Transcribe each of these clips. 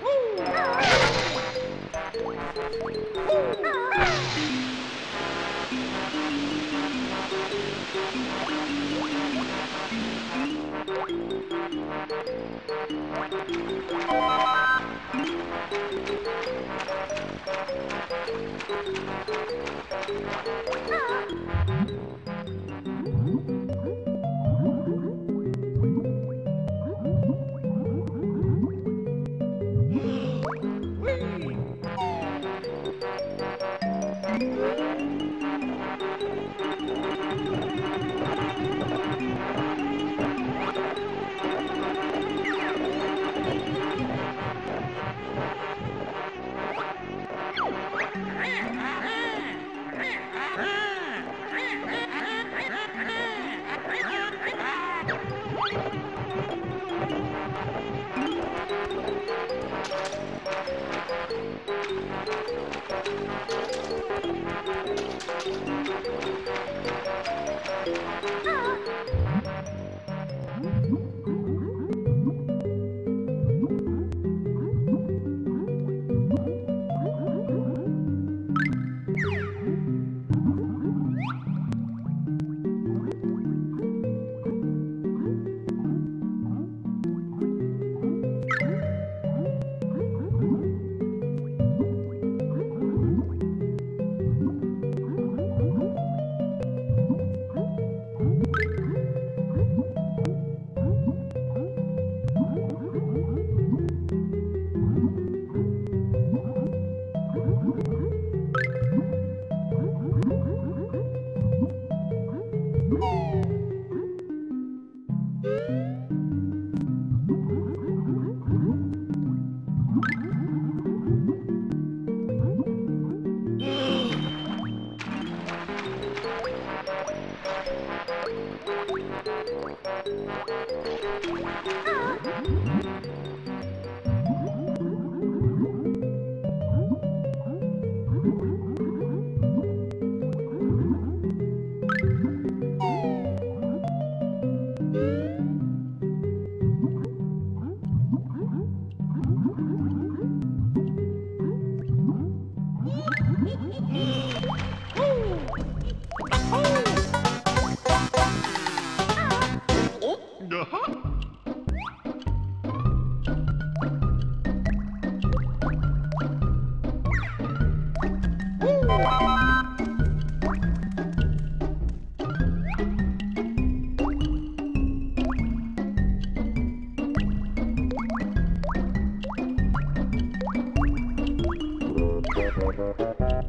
Woo! Oh,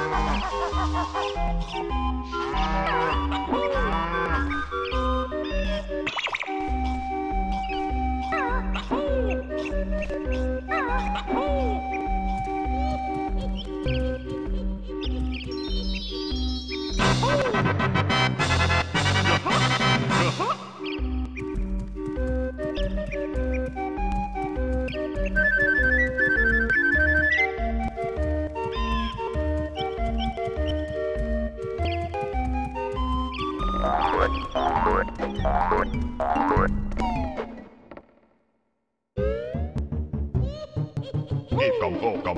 Ha ha ha ha ha! Hey, come,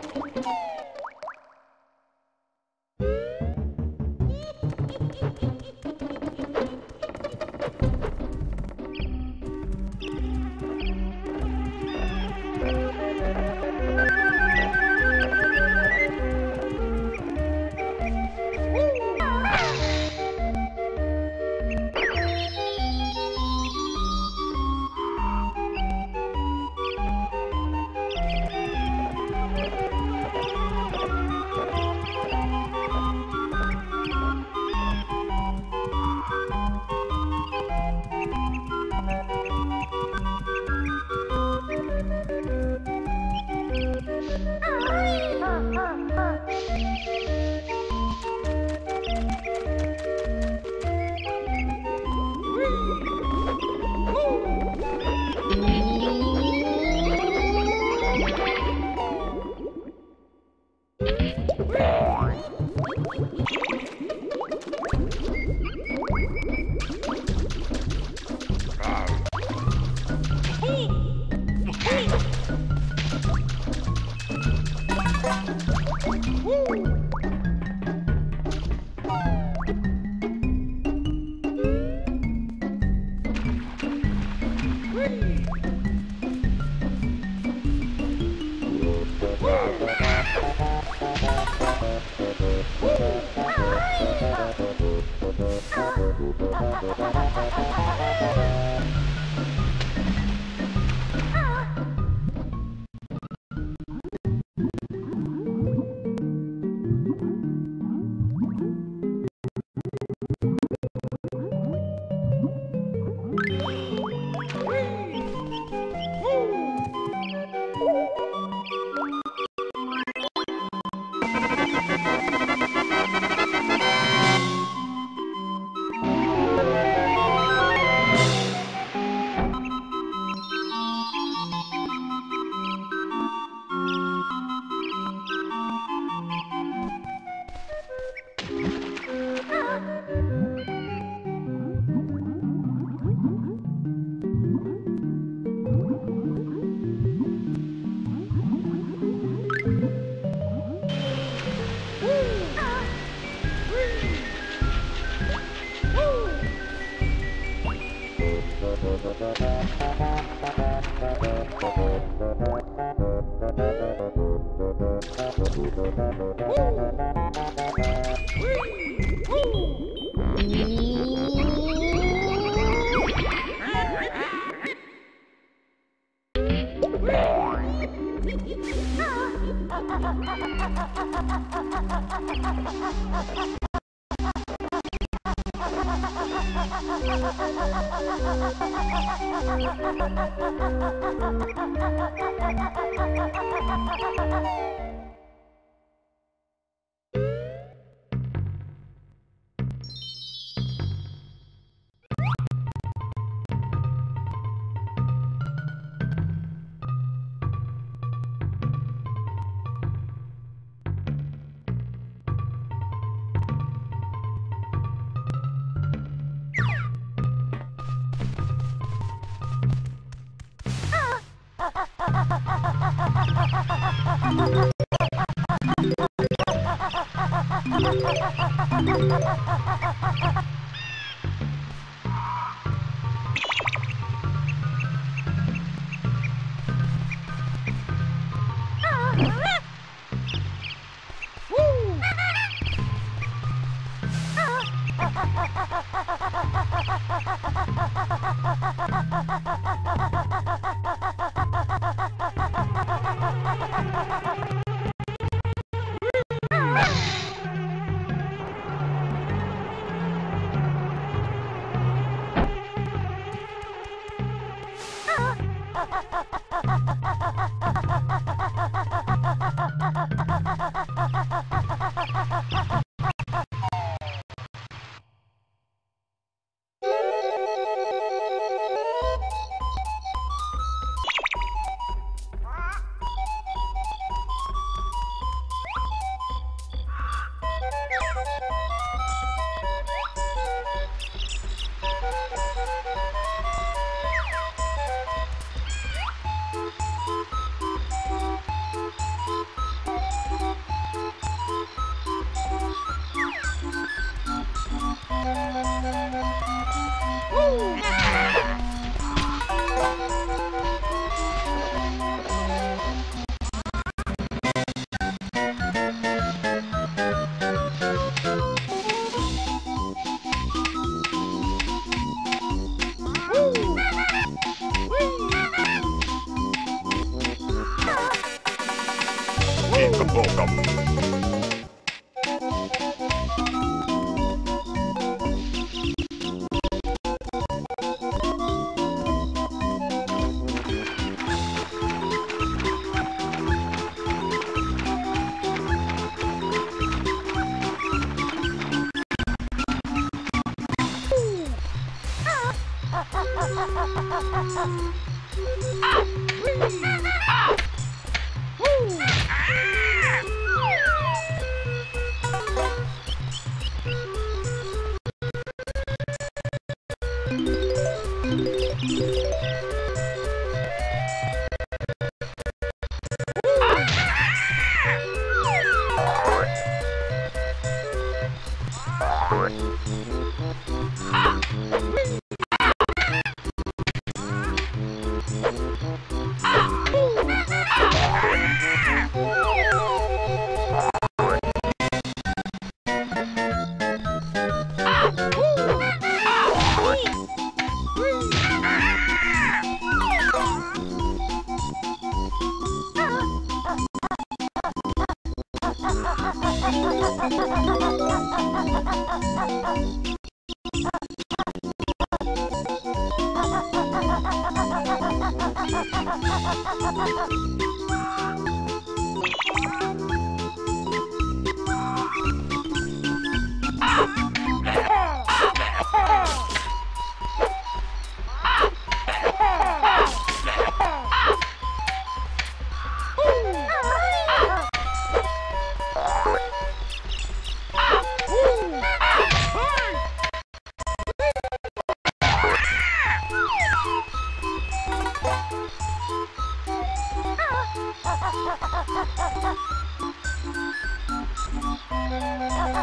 Gracias. Ah!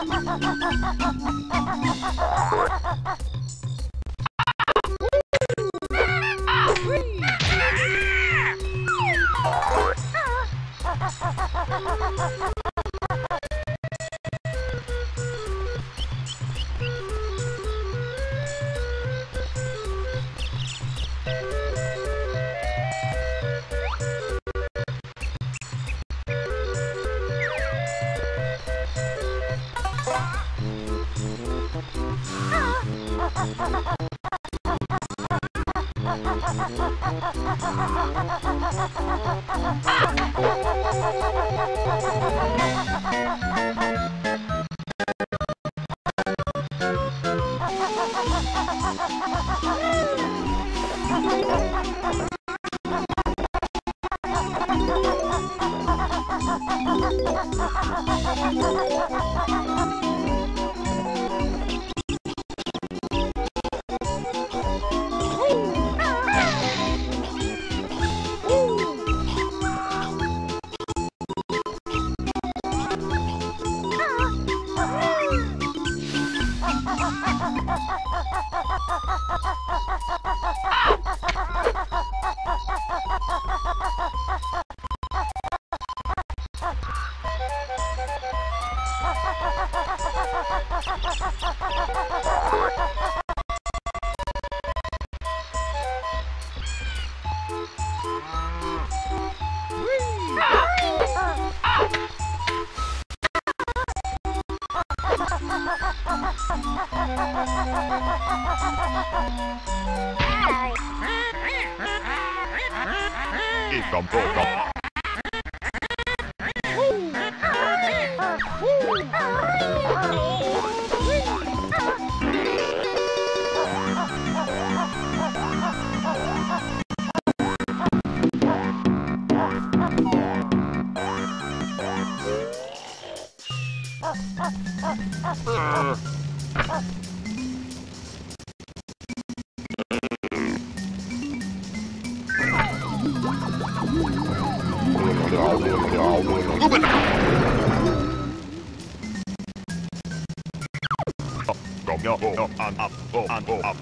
ハハハハ! Ah!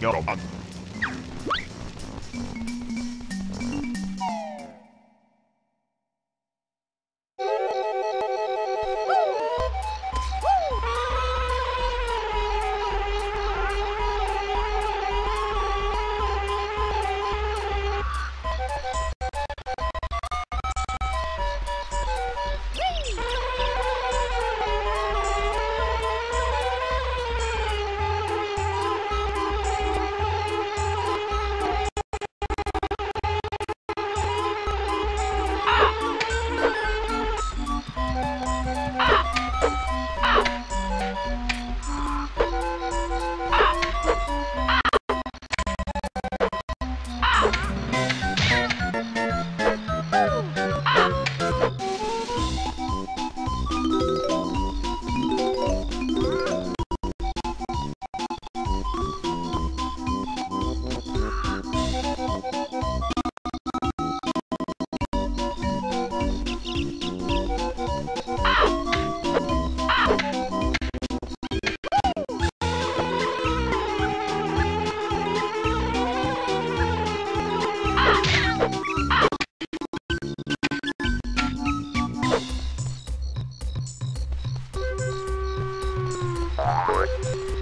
Your man. Bye.